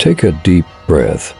Take a deep breath.